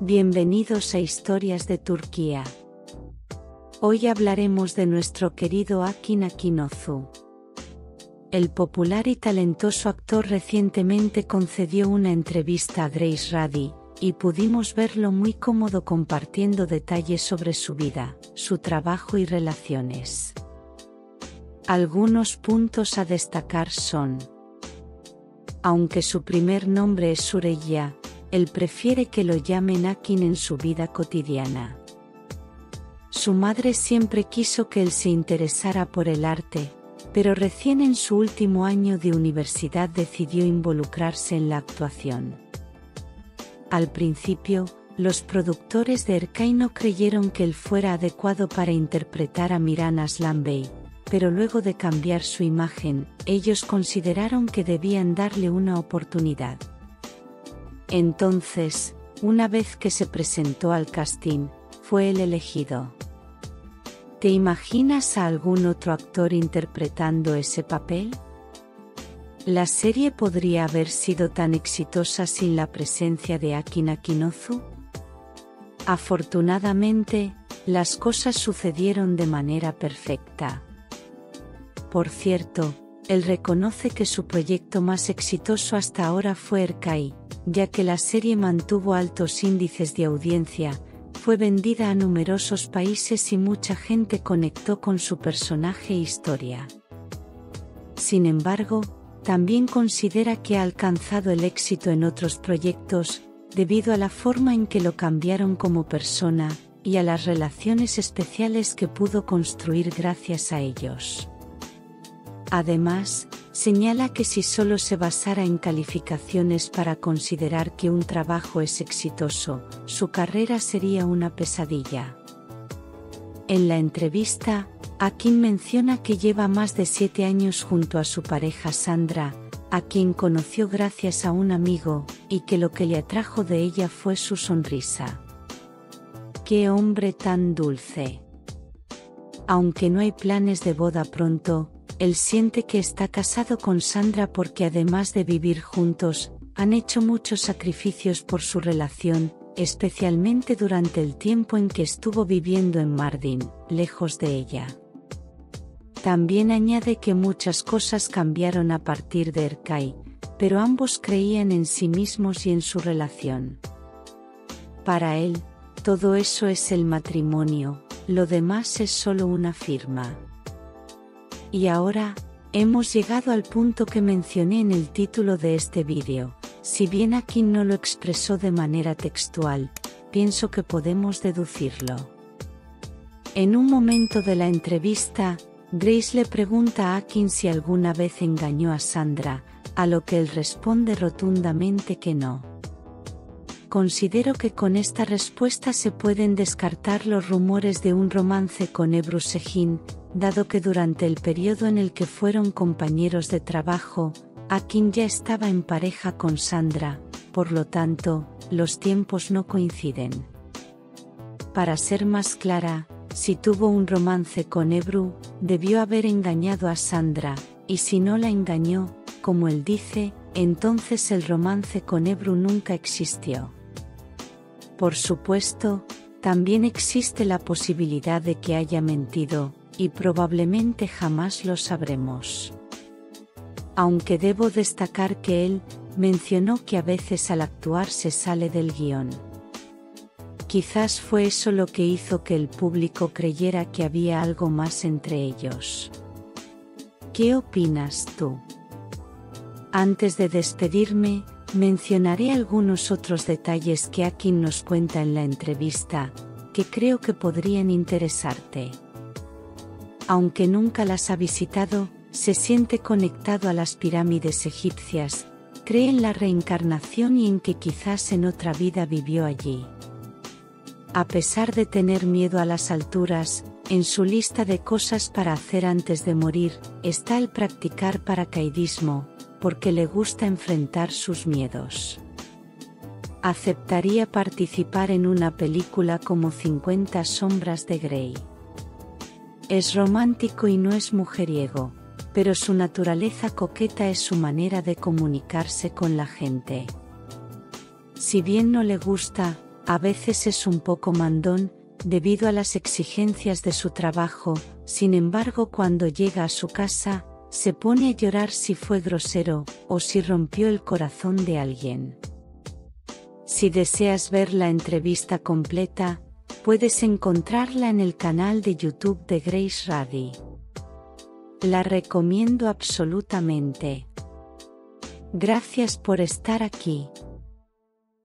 Bienvenidos a Historias de Turquía. Hoy hablaremos de nuestro querido Akin Akinozu. El popular y talentoso actor recientemente concedió una entrevista a Grace Radi, y pudimos verlo muy cómodo compartiendo detalles sobre su vida, su trabajo y relaciones. Algunos puntos a destacar son aunque su primer nombre es Sureya, él prefiere que lo llamen Akin en su vida cotidiana. Su madre siempre quiso que él se interesara por el arte, pero recién en su último año de universidad decidió involucrarse en la actuación. Al principio, los productores de Erkai no creyeron que él fuera adecuado para interpretar a Miran Aslanbey, pero luego de cambiar su imagen, ellos consideraron que debían darle una oportunidad. Entonces, una vez que se presentó al casting, fue el elegido. ¿Te imaginas a algún otro actor interpretando ese papel? ¿La serie podría haber sido tan exitosa sin la presencia de Akin Akinozu? Afortunadamente, las cosas sucedieron de manera perfecta. Por cierto, él reconoce que su proyecto más exitoso hasta ahora fue Erkai, ya que la serie mantuvo altos índices de audiencia, fue vendida a numerosos países y mucha gente conectó con su personaje e historia. Sin embargo, también considera que ha alcanzado el éxito en otros proyectos, debido a la forma en que lo cambiaron como persona, y a las relaciones especiales que pudo construir gracias a ellos. Además, señala que si solo se basara en calificaciones para considerar que un trabajo es exitoso, su carrera sería una pesadilla. En la entrevista, Akin menciona que lleva más de siete años junto a su pareja Sandra, a quien conoció gracias a un amigo, y que lo que le atrajo de ella fue su sonrisa. ¡Qué hombre tan dulce! Aunque no hay planes de boda pronto, él siente que está casado con Sandra porque además de vivir juntos, han hecho muchos sacrificios por su relación, especialmente durante el tiempo en que estuvo viviendo en Mardin, lejos de ella. También añade que muchas cosas cambiaron a partir de Erkai, pero ambos creían en sí mismos y en su relación. Para él, todo eso es el matrimonio, lo demás es solo una firma. Y ahora, hemos llegado al punto que mencioné en el título de este vídeo. Si bien aquí no lo expresó de manera textual, pienso que podemos deducirlo. En un momento de la entrevista, Grace le pregunta a Akin si alguna vez engañó a Sandra, a lo que él responde rotundamente que no. Considero que con esta respuesta se pueden descartar los rumores de un romance con Ebru Sehin, dado que durante el periodo en el que fueron compañeros de trabajo, Akin ya estaba en pareja con Sandra, por lo tanto, los tiempos no coinciden. Para ser más clara, si tuvo un romance con Ebru, debió haber engañado a Sandra, y si no la engañó, como él dice, entonces el romance con Ebru nunca existió. Por supuesto, también existe la posibilidad de que haya mentido, y probablemente jamás lo sabremos. Aunque debo destacar que él, mencionó que a veces al actuar se sale del guion. Quizás fue eso lo que hizo que el público creyera que había algo más entre ellos. ¿Qué opinas tú? Antes de despedirme, Mencionaré algunos otros detalles que Akin nos cuenta en la entrevista, que creo que podrían interesarte. Aunque nunca las ha visitado, se siente conectado a las pirámides egipcias, cree en la reencarnación y en que quizás en otra vida vivió allí. A pesar de tener miedo a las alturas, en su lista de cosas para hacer antes de morir, está el practicar paracaidismo, porque le gusta enfrentar sus miedos. Aceptaría participar en una película como 50 sombras de Grey. Es romántico y no es mujeriego, pero su naturaleza coqueta es su manera de comunicarse con la gente. Si bien no le gusta, A veces es un poco mandón, debido a las exigencias de su trabajo, sin embargo cuando llega a su casa, se pone a llorar si fue grosero, o si rompió el corazón de alguien. Si deseas ver la entrevista completa, puedes encontrarla en el canal de YouTube de Grace Radi. La recomiendo absolutamente. Gracias por estar aquí.